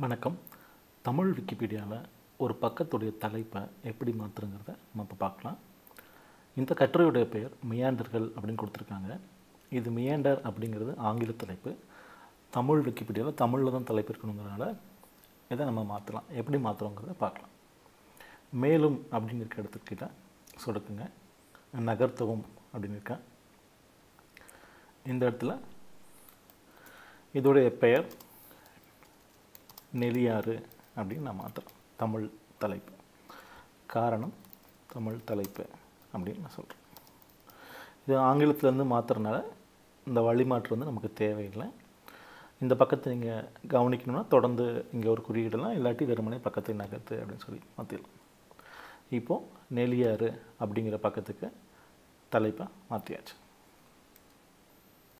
வணக்கம். தமிழ் விக்கிபீடியாவில் ஒரு பக்கத்துடைய தலைப்பை எப்படி மாற்றுங்கிறத நம்ம இப்போ பார்க்கலாம் இந்த கட்டுரையுடைய பெயர் மியாண்டர்கள் அப்படின்னு கொடுத்துருக்காங்க. இது மியாண்டர் அப்படிங்கிறது ஆங்கில தலைப்பு. தமிழ் விக்கிபீடியாவில் தமிழில் தான் தலைப்பு இருக்கணுங்கிறனால இதை நம்ம மாற்றலாம் எப்படி மாற்றுறோங்கிறத பார்க்கலாம் மேலும் அப்படின்னு இருக்க இடத்துக்கிட்ட சொடுக்குங்க. நகர்த்தவும் அப்படின்னு இருக்கேன் இந்த இடத்துல இதோடைய பெயர் நெலியாறு அப்படின்னு நான் மாற்றுறேன் தமிழ் தலைப்பு. காரணம் தமிழ் தலைப்பு அப்படின்னு நான் சொல்கிறேன் இது ஆங்கிலத்திலேருந்து மாற்றுறதுனால இந்த வழிமாற்று வந்து நமக்கு தேவையில்லை. இந்த பக்கத்தை நீங்கள் கவனிக்கணும்னா தொடர்ந்து இங்கே ஒரு குறியீடலாம் இல்லாட்டி வெறுமனே பக்கத்தை நகர்த்து அப்படின்னு சொல்லி மாற்றிடலாம் இப்போது நெலியாறு அப்படிங்கிற பக்கத்துக்கு தலைப்பை மாற்றியாச்சு